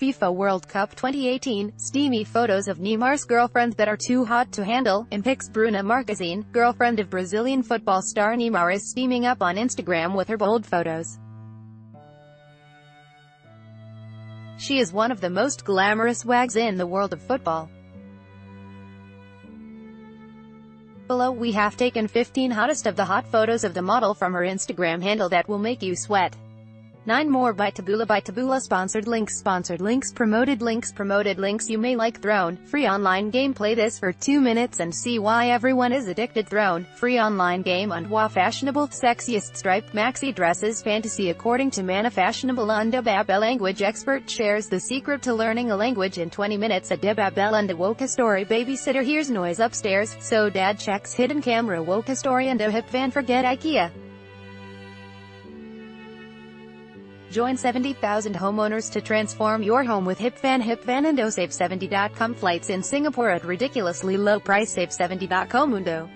FIFA World Cup 2018, steamy photos of Neymar's girlfriend that are too hot to handle, in pics Bruna Marquezine, girlfriend of Brazilian football star Neymar is steaming up on Instagram with her bold photos. She is one of the most glamorous wags in the world of football. Below we have taken 15 hottest of the hot photos of the model from her Instagram handle that will make you sweat. 9 more by Taboola by Taboola Sponsored links Sponsored links Promoted links Promoted links You may like. Throne, free online game Play this for 2 minutes and see why everyone is addicted. Throne, free online game and why fashionable, sexiest striped maxi dresses fantasy according to Mana Fashionable Undababa language expert shares the secret to learning a language in 20 minutes Adebabel and Woka story babysitter. Hears noise upstairs, so dad checks hidden camera Woka story and a HipVan. Forget Ikea. Join 70,000 homeowners to transform your home with HipVan HipVan Indo Save70.com flights in Singapore at ridiculously low price. Save70.com Mundo